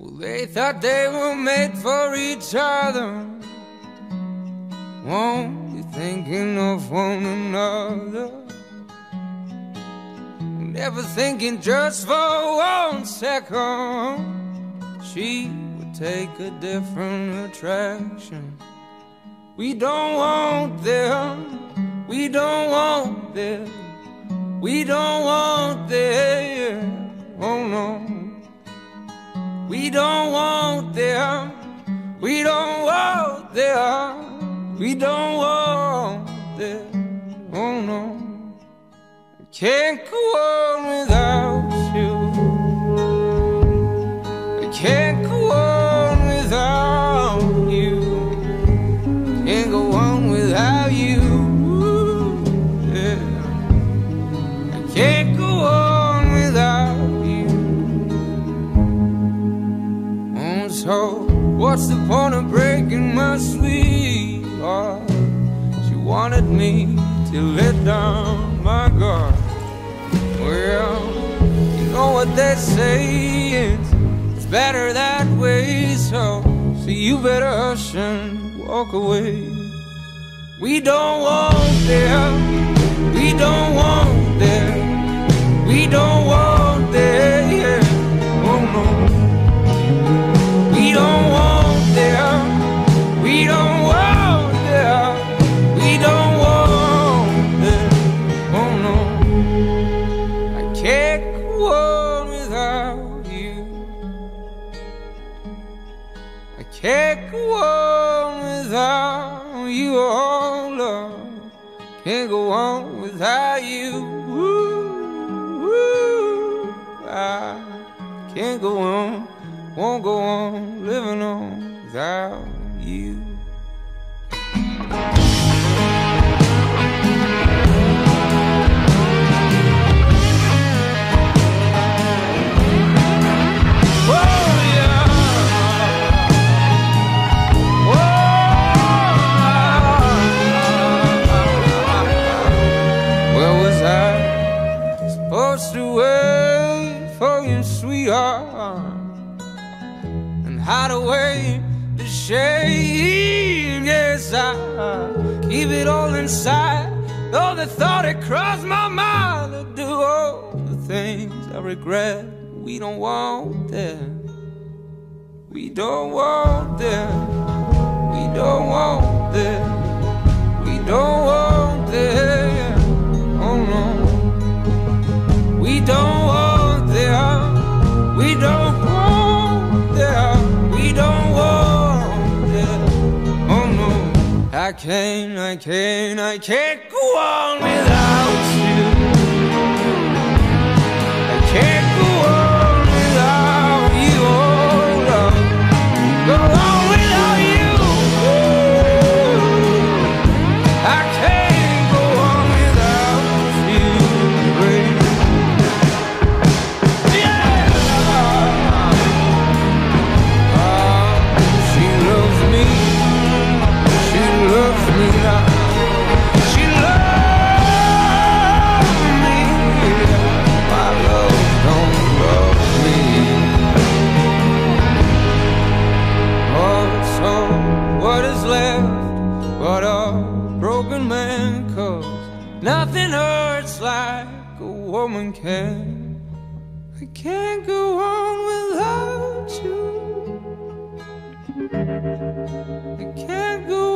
They thought they were made for each other. Won't be thinking of one another. Never thinking just for one second. She would take a different attraction. We don't want them. We don't want them. We don't want them. We don't want them. We don't want them. We don't want them. Oh no. I can't go on without you. I can't go on without you. Can't go on without you. Yeah. I can't what's the point of breaking my sweetheart? Ah, she wanted me to let down my guard. Well, you know what they say, it's, better that way. So, so you better hush and walk away. We don't want them, we don't want them, we don't want you, oh love. Can't go on without you. Ooh, ooh, I can't go on, won't go on living on without you. To wait for you, sweetheart? And hide away the shame. Yes, I keep it all inside. Though the thought it crossed my mind to do all the things I regret. We don't want them. We don't want them. We don't want them. We don't want I can't, I can't, I can't go on without you. Woman can. I can't go on without you. I can't go